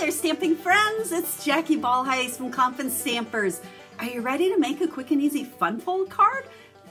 there, stamping friends. It's Jackie Bolhuis from Klompen Stampers. Are you ready to make a quick and easy fun fold card?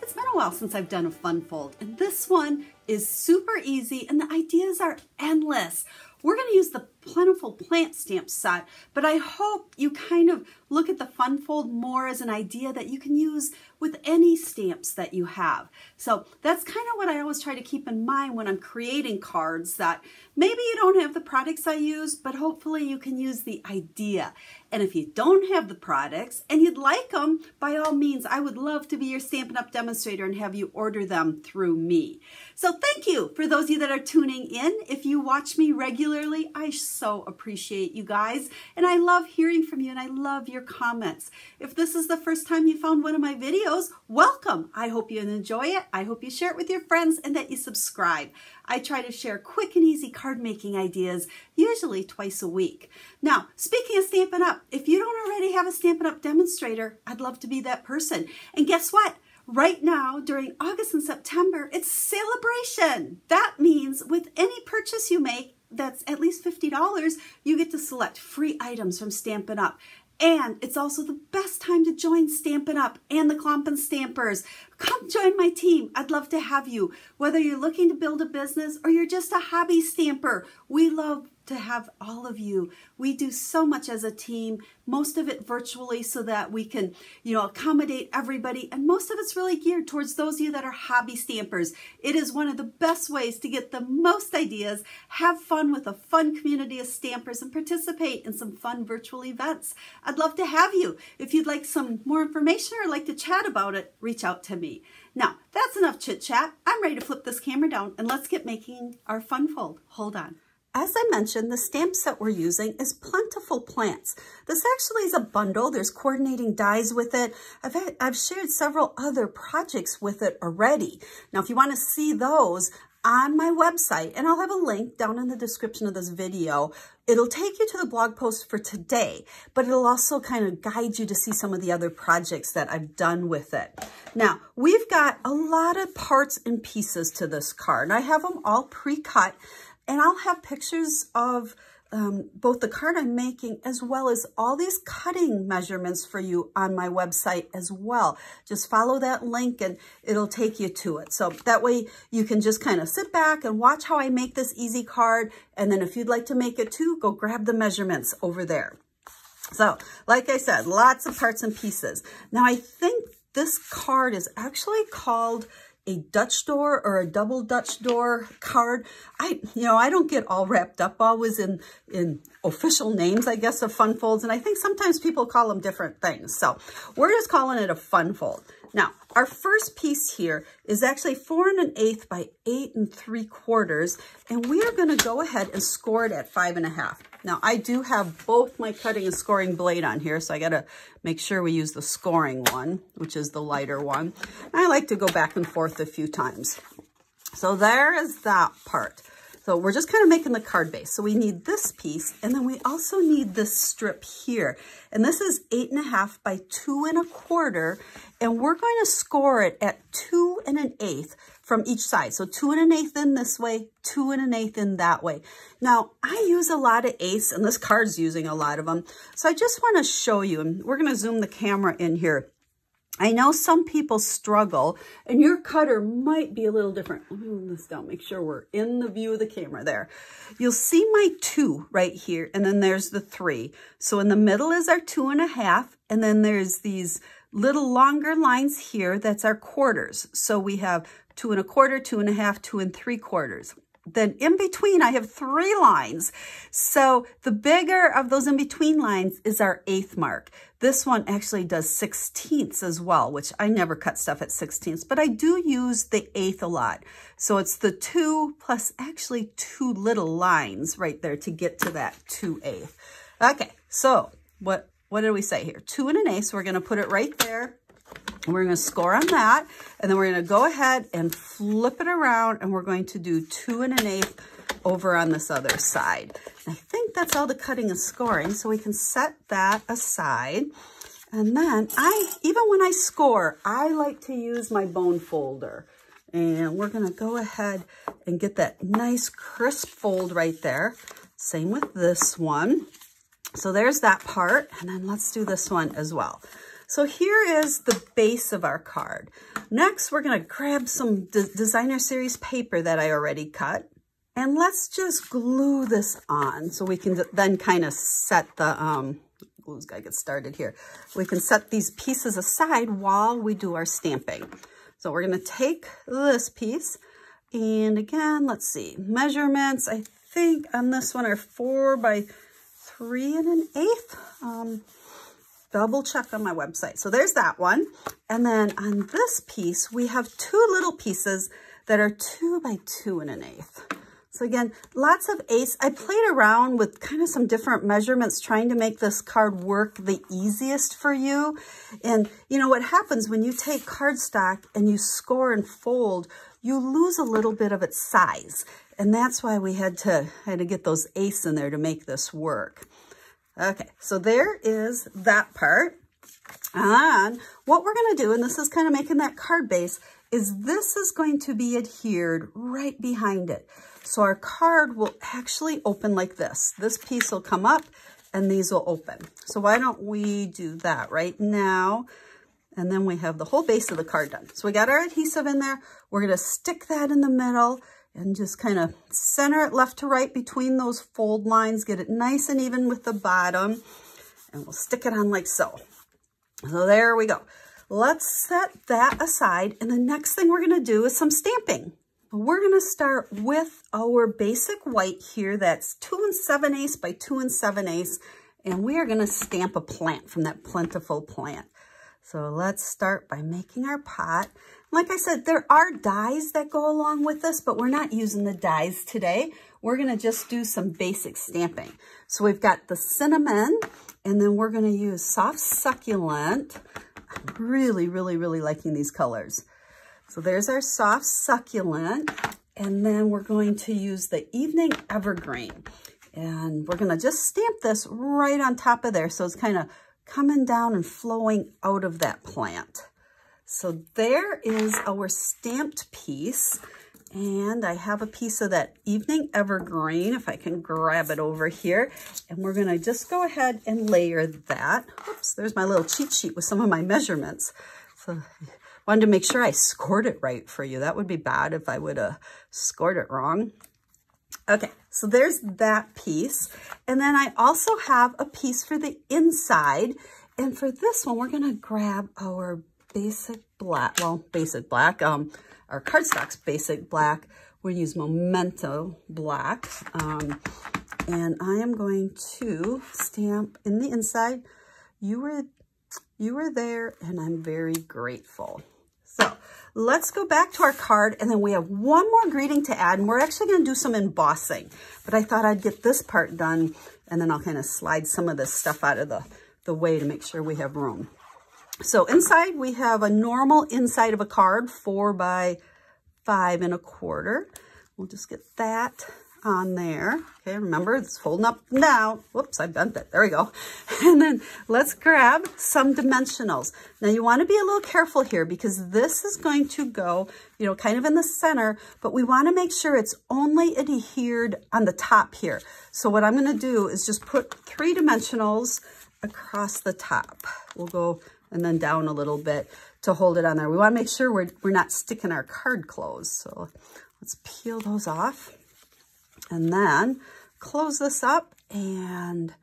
It's been a while since I've done a fun fold, and this one is super easy, and the ideas are endless. We're going to use the Plentiful Plant Stamp set, but I hope you kind of look at the Fun Fold more as an idea that you can use with any stamps that you have. So that's kind of what I always try to keep in mind when I'm creating cards that maybe you don't have the products I use, but hopefully you can use the idea. And if you don't have the products and you'd like them, by all means, I would love to be your Stampin' Up! demonstrator and have you order them through me. So thank you for those of you that are tuning in. If you watch me regularly, I so appreciate you guys. And I love hearing from you and I love your comments. If this is the first time you found one of my videos, welcome. I hope you enjoy it. I hope you share it with your friends and that you subscribe. I try to share quick and easy card making ideas, usually twice a week. Now, speaking of Stampin' Up, if you don't already have a Stampin' Up! demonstrator, I'd love to be that person. And guess what? Right now, during August and September, it's celebration. That means with any purchase you make, that's at least $50, you get to select free items from Stampin' Up. And it's also the best time to join Stampin' Up! and the Klompen Stampers. Come join my team. I'd love to have you. Whether you're looking to build a business or you're just a hobby stamper, we love to have all of you. We do so much as a team, most of it virtually so that we can, you know, accommodate everybody. And most of it's really geared towards those of you that are hobby stampers. It is one of the best ways to get the most ideas, have fun with a fun community of stampers and participate in some fun virtual events. I'd love to have you. If you'd like some more information or like to chat about it, reach out to me. Now, that's enough chit chat. I'm ready to flip this camera down and let's get making our fun fold. Hold on. As I mentioned, the stamp set we're using is Plentiful Plants. This actually is a bundle. There's coordinating dies with it. I've, had, I've shared several other projects with it already. Now, if you want to see those, on my website, and I'll have a link down in the description of this video. It'll take you to the blog post for today, but it'll also kind of guide you to see some of the other projects that I've done with it. Now, we've got a lot of parts and pieces to this card. And I have them all pre-cut. And I'll have pictures of um, both the card I'm making as well as all these cutting measurements for you on my website as well. Just follow that link and it'll take you to it. So that way you can just kind of sit back and watch how I make this easy card. And then if you'd like to make it too, go grab the measurements over there. So like I said, lots of parts and pieces. Now I think this card is actually called a Dutch door or a double Dutch door card. I, you know, I don't get all wrapped up always in, in official names, I guess, of fun folds. And I think sometimes people call them different things. So we're just calling it a fun fold. Now, our first piece here is actually four and an eighth by eight and three quarters. And we are going to go ahead and score it at five and a half. Now, I do have both my cutting and scoring blade on here, so I got to make sure we use the scoring one, which is the lighter one. I like to go back and forth a few times. So there is that part. So we're just kind of making the card base. So we need this piece, and then we also need this strip here. And this is eight and a half by two and a quarter, and we're going to score it at two and an eighth from each side. So two and an eighth in this way, two and an eighth in that way. Now, I use a lot of eighths, and this card's using a lot of them. So I just want to show you, and we're going to zoom the camera in here. I know some people struggle, and your cutter might be a little different. Let me move this down, make sure we're in the view of the camera there. You'll see my two right here, and then there's the three. So in the middle is our two and a half, and then there's these little longer lines here. That's our quarters. So we have two and a quarter, two and a half, two and three quarters then in between I have three lines. So the bigger of those in between lines is our eighth mark. This one actually does sixteenths as well, which I never cut stuff at sixteenths, but I do use the eighth a lot. So it's the two plus actually two little lines right there to get to that two eighth. Okay, so what, what did we say here? Two and an eighth, so we're gonna put it right there we're going to score on that, and then we're going to go ahead and flip it around, and we're going to do two and an eighth over on this other side. I think that's all the cutting and scoring, so we can set that aside. And then I, even when I score, I like to use my bone folder. And we're going to go ahead and get that nice crisp fold right there. Same with this one. So there's that part. And then let's do this one as well. So here is the base of our card. Next, we're going to grab some D designer series paper that I already cut. And let's just glue this on so we can then kind of set the, um, glue's got to get started here. We can set these pieces aside while we do our stamping. So we're going to take this piece and again, let's see, measurements, I think on this one are four by three and an eighth. Um, double check on my website. So there's that one. And then on this piece, we have two little pieces that are two by two and an eighth. So again, lots of ace. I played around with kind of some different measurements trying to make this card work the easiest for you. And you know what happens when you take cardstock and you score and fold, you lose a little bit of its size. And that's why we had to, had to get those ace in there to make this work. Okay, so there is that part. And what we're going to do, and this is kind of making that card base, is this is going to be adhered right behind it. So our card will actually open like this. This piece will come up and these will open. So why don't we do that right now? And then we have the whole base of the card done. So we got our adhesive in there. We're going to stick that in the middle and just kind of center it left to right between those fold lines. Get it nice and even with the bottom. And we'll stick it on like so. So there we go. Let's set that aside. And the next thing we're going to do is some stamping. We're going to start with our basic white here. That's 2 and 7 eighths by 2 and 7 eighths. And we are going to stamp a plant from that plentiful plant. So let's start by making our pot. Like I said, there are dies that go along with this, but we're not using the dies today. We're going to just do some basic stamping. So we've got the cinnamon, and then we're going to use soft succulent. Really, really, really liking these colors. So there's our soft succulent. And then we're going to use the evening evergreen. And we're going to just stamp this right on top of there. So it's kind of coming down and flowing out of that plant. So there is our stamped piece. And I have a piece of that evening evergreen, if I can grab it over here. And we're to just go ahead and layer that. Oops, there's my little cheat sheet with some of my measurements. So I Wanted to make sure I scored it right for you. That would be bad if I would have scored it wrong. Okay, so there's that piece. And then I also have a piece for the inside. And for this one, we're going to grab our basic black, well, basic black, um, our cardstock's basic black. We'll use Memento black. Um, and I am going to stamp in the inside. You were, you were there, and I'm very grateful. Let's go back to our card and then we have one more greeting to add and we're actually going to do some embossing. But I thought I'd get this part done and then I'll kind of slide some of this stuff out of the, the way to make sure we have room. So inside we have a normal inside of a card, four by five and a quarter. We'll just get that on there. Okay, remember it's holding up down. Whoops, I bent it. There we go. And then let's grab some dimensionals. Now you want to be a little careful here because this is going to go, you know, kind of in the center, but we want to make sure it's only adhered on the top here. So what I'm going to do is just put three dimensionals across the top. We'll go and then down a little bit to hold it on there. We want to make sure we're, we're not sticking our card closed. So let's peel those off. And then close this up and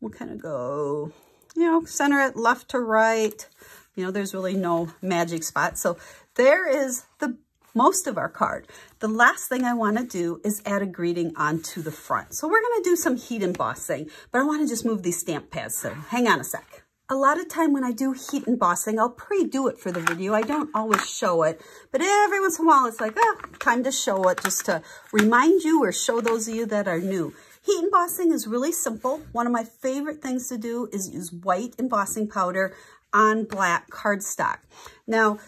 we'll kind of go, you know, center it left to right. You know, there's really no magic spot. So there is the most of our card. The last thing I want to do is add a greeting onto the front. So we're going to do some heat embossing, but I want to just move these stamp pads. So hang on a sec. A lot of time when I do heat embossing, I'll pre-do it for the video. I don't always show it, but every once in a while it's like, oh, time to show it just to remind you or show those of you that are new. Heat embossing is really simple. One of my favorite things to do is use white embossing powder on black cardstock. Now,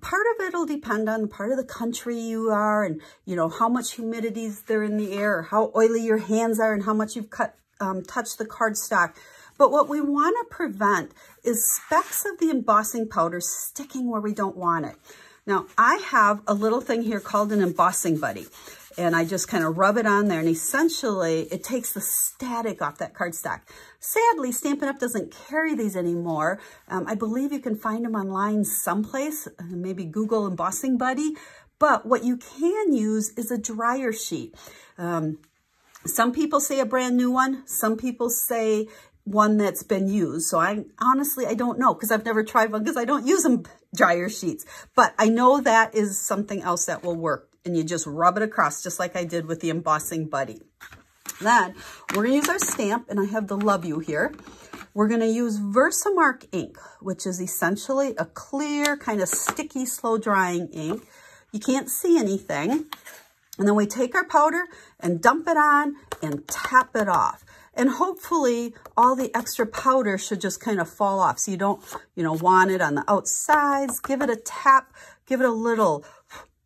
part of it will depend on the part of the country you are and, you know, how much humidity is there in the air, how oily your hands are and how much you've cut, um, touched the cardstock. But what we want to prevent is specks of the embossing powder sticking where we don't want it. Now, I have a little thing here called an embossing buddy. and I just kind of rub it on there and essentially it takes the static off that cardstock. Sadly, Stampin' Up! doesn't carry these anymore. Um, I believe you can find them online someplace, uh, maybe Google Embossing Buddy, but what you can use is a dryer sheet. Um, some people say a brand new one. Some people say one that's been used. So I honestly, I don't know because I've never tried one because I don't use them dryer sheets. But I know that is something else that will work and you just rub it across just like I did with the embossing buddy. Then we're going to use our stamp and I have the Love You here. We're going to use Versamark ink, which is essentially a clear, kind of sticky, slow drying ink. You can't see anything. And then we take our powder and dump it on and tap it off. And hopefully all the extra powder should just kind of fall off. So you don't, you know, want it on the outsides. Give it a tap, give it a little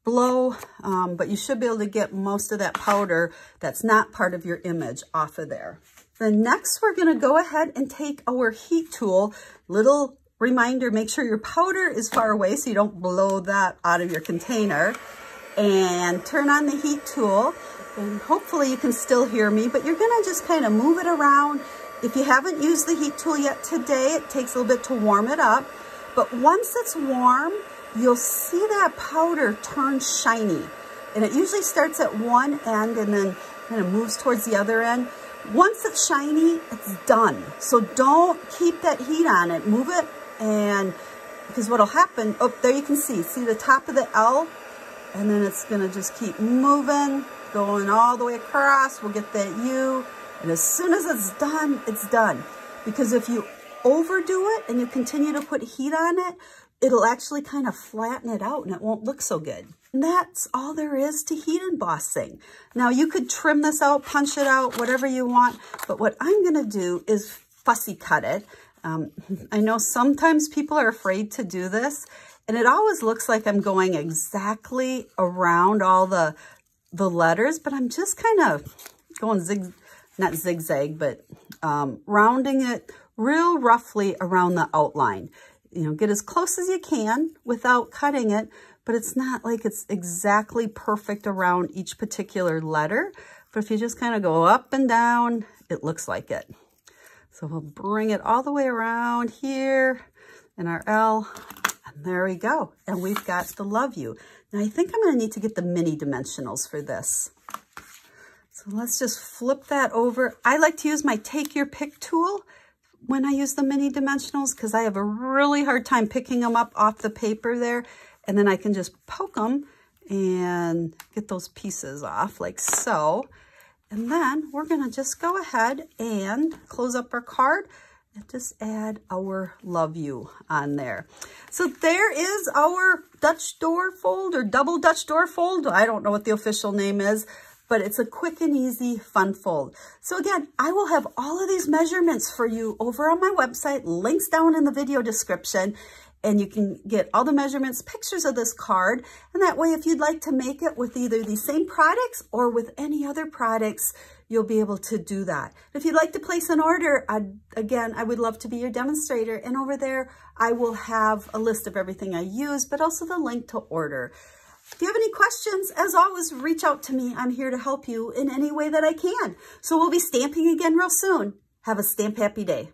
blow, um, but you should be able to get most of that powder that's not part of your image off of there. Then next, we're going to go ahead and take our heat tool, little reminder, make sure your powder is far away so you don't blow that out of your container. And turn on the heat tool. And hopefully you can still hear me, but you're to just kind of move it around. If you haven't used the heat tool yet today, it takes a little bit to warm it up. But once it's warm, you'll see that powder turn shiny. And it usually starts at one end and then kind of moves towards the other end. Once it's shiny, it's done. So don't keep that heat on it. Move it and because what'll happen, oh, there you can see, see the top of the L? And then it's gonna just keep moving, going all the way across. We'll get that U. And as soon as it's done, it's done. Because if you overdo it and you continue to put heat on it, it'll actually kind of flatten it out and it won't look so good. And that's all there is to heat embossing. Now you could trim this out, punch it out, whatever you want, but what I'm gonna do is fussy cut it. Um, I know sometimes people are afraid to do this and it always looks like I'm going exactly around all the, the letters, but I'm just kind of going zig, not zigzag, but um, rounding it real roughly around the outline you know, get as close as you can without cutting it, but it's not like it's exactly perfect around each particular letter. But if you just kind of go up and down, it looks like it. So we'll bring it all the way around here in our L, there we go. And we've got the Love You. Now I think I'm gonna need to get the mini dimensionals for this. So let's just flip that over. I like to use my Take Your Pick tool when I use the mini dimensionals because I have a really hard time picking them up off the paper there. And then I can just poke them and get those pieces off like so. And then we're going to just go ahead and close up our card just add our love you on there. So there is our Dutch door fold or double Dutch door fold. I don't know what the official name is, but it's a quick and easy fun fold. So again, I will have all of these measurements for you over on my website, links down in the video description, and you can get all the measurements, pictures of this card, and that way if you'd like to make it with either these same products or with any other products, you'll be able to do that. If you'd like to place an order, I'd, again, I would love to be your demonstrator, and over there, I will have a list of everything I use, but also the link to order. If you have any questions, as always, reach out to me. I'm here to help you in any way that I can. So we'll be stamping again real soon. Have a stamp happy day.